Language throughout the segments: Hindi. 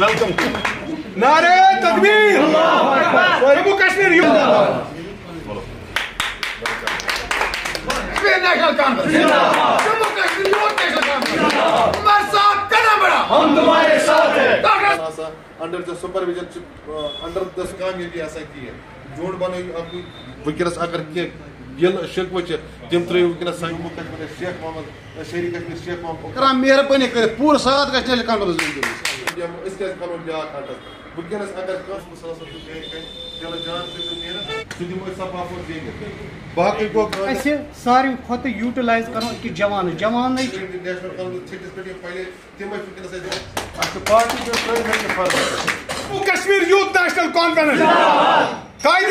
वेलकम नारे तकबीर जम्मू कश्मीर नेशनल कॉन्फ्रेंस जम्मू कश्मीर यूथ नेशनल कॉन्फ्रेंस हमारे साथ करना बड़ा हम तुम्हारे साथ हैं। Under the supervision under the कामयाबी आसा की झूठ बनो अपनी वुनकस अगर के गिल शिकव तम त्रो वुनकस जम्मू कश्मीर शेख मोहम्मद शहरी कश्मीर शेख मोहम्मद करा मेहरबानी कर पूरा साथ नेशनल कॉन्फ्रेंस अस क्या करो ब्याह खंडस वुनकस अगर कस मुसलसल दिल जान सह दिमो सफाफ बाकी गो असे सारे खुद यूटिलाइज करो कि जवान जवान नेशनल कांग्रेस छत्तीस पे पहले तिम वुनकस अच्छा पार्टी जो ट्रेन में फ़र्क जम्मू कश्मीर यूथ नेशनल कॉन्फ्रेंस कायद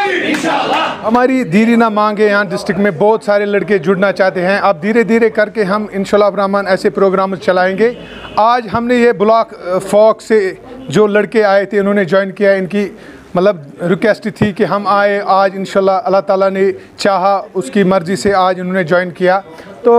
हमारी धीरे ना मांगे, यहाँ डिस्ट्रिक्ट में बहुत सारे लड़के जुड़ना चाहते हैं। अब धीरे धीरे करके हम इंशाल्लाह रहमान ऐसे प्रोग्राम चलाएँगे। आज हमने ये ब्लॉक फॉक से जो लड़के आए थे, उन्होंने ज्वाइन किया। इनकी मतलब रिक्वेस्ट थी कि हम आए, आज इंशाल्लाह अल्लाह ताला ने चाहा, उसकी मर्ज़ी से आज उन्होंने ज्वाइन किया। तो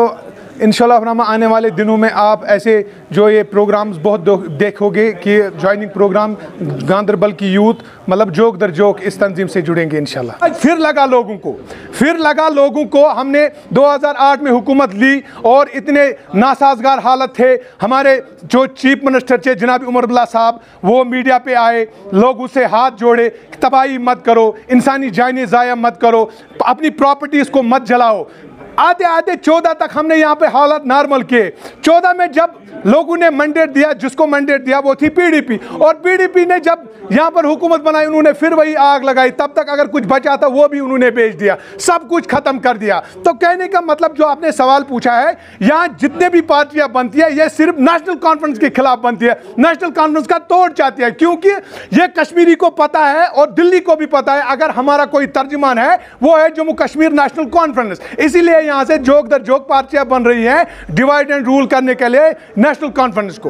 इंशाल्लाह आने वाले दिनों में आप ऐसे जो ये प्रोग्राम्स बहुत देखोगे कि ज्वाइनिंग प्रोग्राम गांधरबल की यूथ मतलब जोक दर जोक इस तंजीम से जुड़ेंगे इंशाल्लाह। फिर लगा लोगों को, फिर लगा लोगों को हमने 2008 में हुकूमत ली और इतने नासाजगार हालत थे। हमारे जो चीफ मिनिस्टर थे जनाब उमर अब्ला साहब, वो मीडिया पे आए, लोग उससे हाथ जोड़े, तबाही मत करो, इंसानी जाने ज़ाया मत करो, अपनी प्रॉपर्टीज़ को मत जलाओ। आते आधे चौदह तक हमने यहाँ पे हालत नॉर्मल किए। चौदह में जब लोगों ने मंडेट दिया, जिसको मंडेट दिया, वो थी पीडीपी और पीडीपी ने जब यहाँ पर हुकूमत बनाई, उन्होंने फिर वही आग लगाई। तब तक अगर कुछ बचा था, वो भी उन्होंने बेच दिया। सब कुछ खत्म कर दिया। तो कहने का मतलब जो आपने सवाल पूछा है, यहाँ जितने भी पार्टियाँ बनती है, ये सिर्फ़ नेशनल कॉन्फ्रेंस के खिलाफ बनती है। नेशनल कॉन्फ्रेंस का तोड़ चाहती है, क्योंकि ये कश्मीरी को पता है और दिल्ली को भी पता है। अगर हमारा कोई तर्जमान है, वो है जम्मू कश्मीर नेशनल कॉन्फ्रेंस इसीलिए यहाँ से जोक दर जोक पार्टियाँ बन रही हैं डिवाइड एंड रूल करने के लिए। नेशनल कॉन्फ्रेंस को।